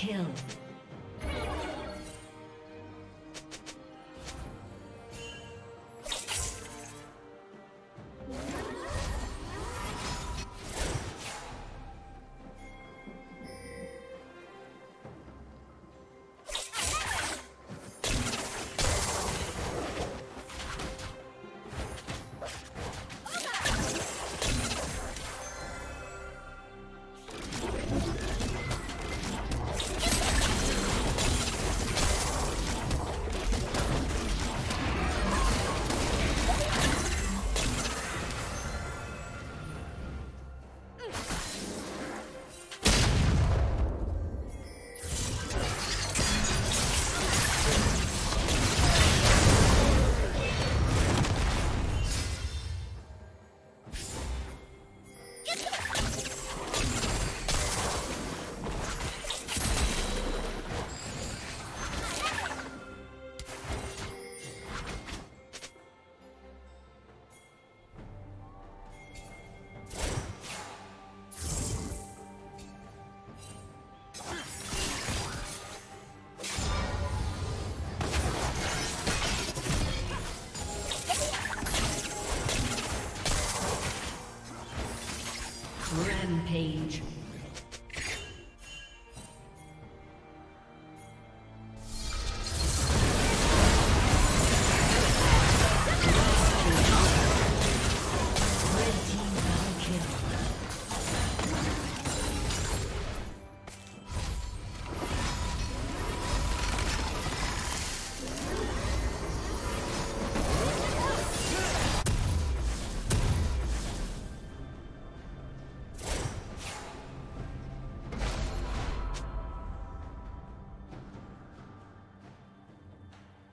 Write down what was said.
Kill. Rampage.